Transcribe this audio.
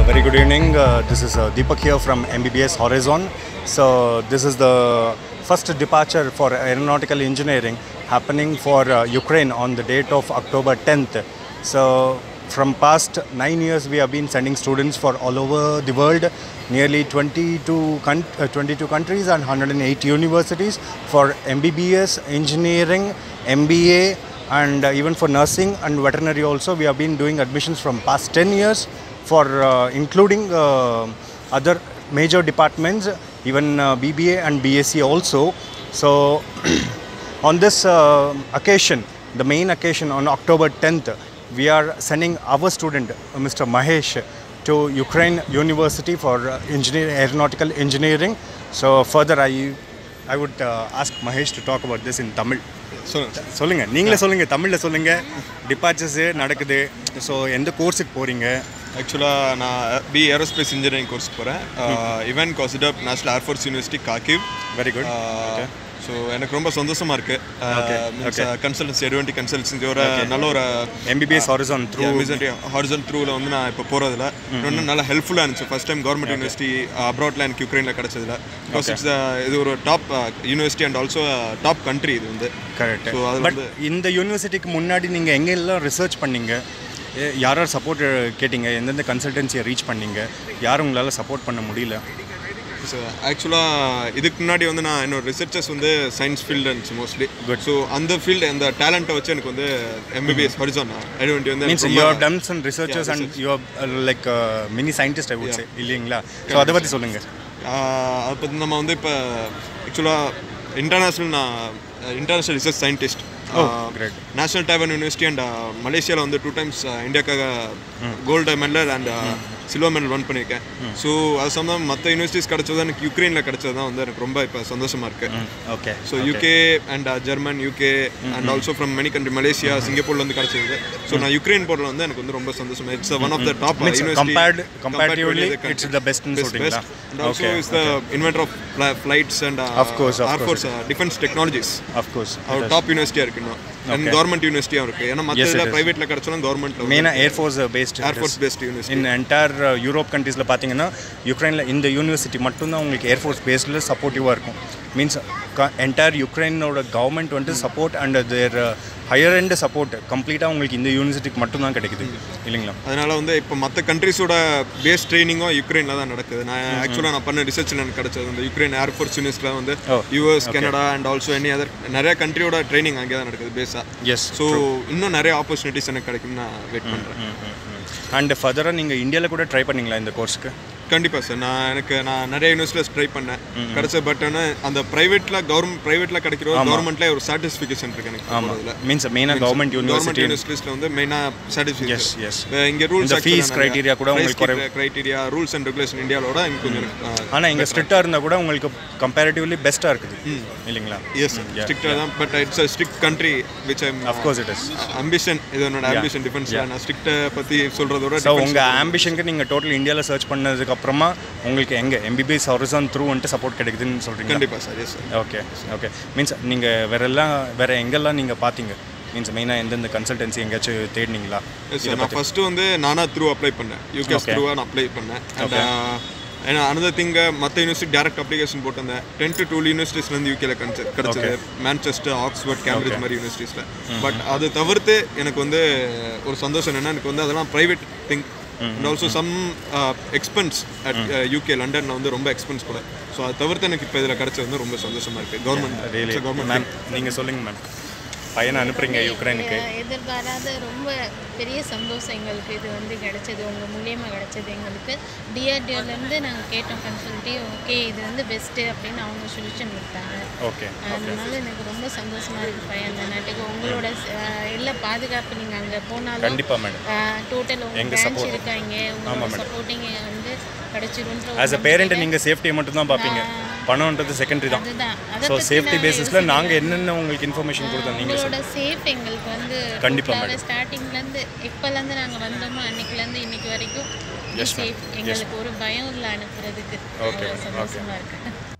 Uh, very good evening. Uh, this is uh, Deepak here from MBBS Horizon. So this is the first departure for aeronautical engineering happening for uh, Ukraine on the date of October 10th. So from past nine years, we have been sending students for all over the world, nearly 22, con- uh, 22 countries and 108 universities for MBBS, engineering, MBA, and even for nursing and veterinary also. We have been doing admissions from past 10 years for uh, including uh, other major departments, even uh, BBA and BSc also. So on this uh, occasion, the main occasion on October 10th, we are sending our student, uh, Mr. Mahesh, to Ukraine University for uh, engineer, aeronautical engineering. So further, I I would uh, ask Mahesh to talk about this in Tamil. சொல்லுங்க சொல்லுங்க நீங்களே சொல்லுங்க தமிழ்ல சொல்லுங்க departures நடக்குது so எந்த கோர்ஸுக்கு போறீங்க ஆக்சுவலாக நான் பி ஏரோஸ்பேஸ் இன்ஜினியரிங் கோர்ஸ் போகிறேன் இவன் காசிடப் நேஷனல் ஏர்ஃபோர்ஸ் யூனிவர்சிட்டி காக்கிவ் வெரி குட் ஸோ எனக்கு ரொம்ப சந்தோஷமா இருக்கு. கன்சல்டன்சி அட்வான்டி கன்சல்டன்சி ஒரு நல்ல ஒரு எம்பிபிஎஸ் ஹாரிசான் த்ரூ ஹாரிசன் த்ரூவில் வந்து நான் இப்போ போகிறதுல இன்னும் நல்லா ஹெல்ப்ஃபுல்லாக இருந்துச்சு. ஃபர்ஸ்ட் டைம் கவர்மெண்ட் யூனிவர்சிட்டி அப்ராட்ல எனக்கு யுக்ரைனில் கிடச்சதுல. பிகாஸ் இட்ஸ் இது ஒரு top university and also top country இது வந்து. கரெக்ட் So, அது இந்த யூனிவர்சிட்டிக்கு முன்னாடி நீங்கள் எங்கெல்லாம் ரிசர்ச் பண்ணீங்க? யார் யார் சப்போர்ட் கேட்டீங்க? எந்தெந்த கன்சல்டன்சியை ரீச் பண்ணீங்க? யாரும் உங்களால் சப்போர்ட் பண்ண முடியல? ஸோ ஆக்சுவலாக இதுக்கு முன்னாடி வந்து நான் என்னோட ரிசர்ச்சர்ஸ் வந்து சயின்ஸ் ஃபீல்டு இருந்துச்சு மோஸ்ட்லி குட் ஸோ அந்த ஃபீல்டு அந்த டேலண்ட்டை வச்சு எனக்கு வந்து எம்பிபிஎஸ் ஹரிசான் ஐடென்டி வந்து means you have done some researchers and you like mini scientist I would say இல்லைங்களா? ஸோ அதை பற்றி சொல்லுங்கள் ஆஹ் அதை பற்றி நம்ம வந்து இப்போ ஆக்சுவலாக இன்டர்நேஷ்னல் நான் international research scientist national Taiwan university and மலேசியாவில் வந்து two times இந்தியாக்காக gold medal and silver medal won பண்ணியிருக்கேன் ஸோ அது சம்மந்தம் மற்ற யூனிவர்சிட்டிஸ் கிடச்சது எனக்கு யுக்ரைனில் கிடச்சது தான் வந்து எனக்கு ரொம்ப இப்போ சந்தோஷமாக இருக்குது okay so UK and German UK and also from many country Malaysia சிங்கப்பூர்ல இருந்து கிடைச்சது. ஸோ நான் யுக்ரைன் போர்டில் வந்து எனக்கு வந்து ரொம்ப சந்தோஷம் it's one of the top compared comparatively it's the best ன்னு சொல்றீங்களா and also is the inventor of fli- flights and uh, Of course, of Air Force uh, defense technologies. Of course top யூனிவர்சிட்டியா இருக்கு. இன்னும். And government யூனிவர்சிட்டியும் இருக்கு. ஏன்னா மற்ற. பிரைவேட்ல கிடைச்சாலும் கவர்மெண்ட்ல மெயினாக air force based air force based university in entire Europe கண்ட்ரீஸில் பார்த்தீங்கன்னா யுக்ரைனில் இந்த யூனிவர்சிட்டி மட்டும்தான் உங்களுக்கு ஏர்ஃபோர்ஸ் பேஸில் சப்போர்ட்டிவாக இருக்கும். மீன்ஸ் என்டையர் யுக்ரைனோட கவர்மெண்ட் வந்து support and their higher end support கம்ப்ளீட்டாக உங்களுக்கு இந்த யூனிவர்சிட்டிக்கு மட்டும்தான் கிடைக்குது. இல்லைங்களா? அதனால வந்து இப்போ மற்ற கண்ட்ரிஸோட பேஸ் ட்ரைனிங்கும் யுக்ரைனில் தான் நடக்குது. நான் ஆக்சுவலாக நான் பண்ண ரிசர்ச்சில் எனக்கு கிடைச்சது இந்த யுக்ரைன் ஏர்ஃபோர்ஸ் யூனிவர்சிட்டியில் வந்து US Canada and also any other நிறைய கண்ட்ரியோட ட்ரைனிங் அங்கே தான் நடக்குது பேஸாக எஸ் ஸோ இன்னும் நிறைய ஆப்பர்ச்சுனிட்டிஸ் எனக்கு கிடைக்கும்னு நான் வெயிட் பண்ணுறேன் அண்ட் ஃபர்தராக நீங்கள் இந்தியாவில் கூட ட்ரை பண்ணீங்களா இந்த கோர்ஸ்க்கு கண்டிப்பாக சார் நான் எனக்கு நான் நிறைய யூனிவர்சிட்டிஸ் ட்ரை பண்ணேன். கிடைச்ச பட் ஆனால் அந்த ப்ரைவேட்டில் கவர்மெண்ட் ப்ரைவேட்டில் கிடைக்கிற கவர்மெண்ட்ல ஒரு சாட்டிஸ்ஃபிகேஷன் இருக்கு எனக்கு அதில் மீன்ஸ் மெயினாக கவர்மெண்ட் யூனிவர்சிட்டி யூனிவர்சிட்டிஸில் வந்து மெயினாக சாட்டிஸ்ஃபிகேஷன் yes. இங்கே ரூல்ஸ் fees criteria கூட உங்களுக்கு கிரைட்டீரியா ரூல்ஸ் அண்ட் ரெகுலேஷன் இந்தியாவோட இங்கே கொஞ்சம் ஆனால் இங்கே ஸ்ட்ரிக்டாக இருந்தால் கூட உங்களுக்கு கம்பேரிட்டிவ்லி பெஸ்ட்டாக இருக்குது. இல்லைங்களா? எஸ் ஸ்ட்ரிக்டாக தான். But it's a strict country which I'm of course it is ambition இது என்னோட அம்பிஷன் டிஃபென்ஸ் நான் ஸ்ட்ரிக்ட்டை பற்றி சொல்கிறதோட உங்கள் ஆம்பிஷனுக்கு நீங்கள் டோட்டல் இந்தியாவில் சர்ச் பண்ணதுக்கு அப்புறமா உங்களுக்கு எங்கே? எம்பிபிஎஸ் ஹாரிசான் த்ரூ வந்துட்டு சப்போர்ட் கிடைக்குதுன்னு சொல்கிறீங்க கண்டிப்பாக sir yes okay okay means நீங்கள் வேற எல்லாம் வேற எங்கெல்லாம் நீங்கள் பார்த்தீங்க மீன்ஸ் மெயினாக எந்தெந்த கன்சல்டன்சி எங்கேயாச்சும் தேடினீங்களா? நான் ஃபஸ்ட்டு வந்து நானா த்ரூ அப்ளை பண்ணேன். யூகேஸ் த்ரூவாக நான் அப்ளை பண்ணேன். அண்ட் ஏன்னா அனதர் திங் மற்ற யூனிவர்சிட்டி டேரக்ட் அப்ளிகேஷன் போட்டிருந்தேன். டென் டு டூ யூனிவர்சிட்டிஸ்லேருந்து யூகேல கிடச்சி கிடச்சது மேன்செஸ்டர் ஆக்ஸ்ஃபோர்ட் கேம்பிரிட்ஜ் மாதிரி யூனிவர்சிட்டிஸில் பட் அது தவிர்த்து எனக்கு வந்து ஒரு சந்தோஷம் என்னன்னா எனக்கு வந்து அதெல்லாம் private thing and also some expense at UK லண்டனில் வந்து ரொம்ப எக்ஸ்பென்ஸ் கூட ஸோ அதை தவிர்த்து எனக்கு இப்போ இதில் கிடச்சது வந்து ரொம்ப சந்தோஷமாக இருக்குது கவர்மெண்ட் கவர்மெண்ட் மேம் நீங்கள் சொல்லுங்கள் மேம் பையனை அனுப்புறீங்க யுக்ரைனுக்கு? எதிர்பாராத ரொம்ப பெரிய சந்தோஷம் எங்களுக்கு இது வந்து கிடைச்சது உங்கள் மூலியமாக கிடைச்சது எங்களுக்கு. டிஆர்டிஓலேருந்து நாங்கள் கேட்டோம் கன்சல்ட்டி ஓகே இது வந்து பெஸ்ட்டு அப்படின்னு அவங்க சொல்யூஷன் கொடுத்தாங்க ஓகே அதனால எனக்கு ரொம்ப சந்தோஷமா இருக்கு பையன் அந்த நாட்டுக்கு. உங்களோட எல்லா பாதுகாப்பு நீங்கள் அங்கே போனாலும் கண்டிப்பா மேடம் டோட்டல் உங்கள் பிரான்ச். இருக்காங்க உங்களோட சப்போர்ட்டிங் வந்து கிடைச்சிருன்ற ஆஸ் அ பேரண்ட் நீங்கள் சேஃப்டியை மட்டும் தான் பார்ப்பீங்க. பணம்ன்றது செகண்டரி தான். ஸோ சேஃப்டி பேசிஸில் நாங்கள் என்னென்ன உங்களுக்கு இன்ஃபர்மேஷன் கொடுத்தோம் நீங்கள் சேஃப் எங்களுக்கு வந்து கண்டிப்பா ஸ்டார்டிங்லேருந்து எப்போலேருந்து நாங்கள் வந்தோமோ அன்னைக்குலேருந்து இன்னைக்கு வரைக்கும் சேஃப் எங்களுக்கு ஒரு பயம் இல்லை அனுப்புறதுக்கு. சந்தோஷமா இருக்கு.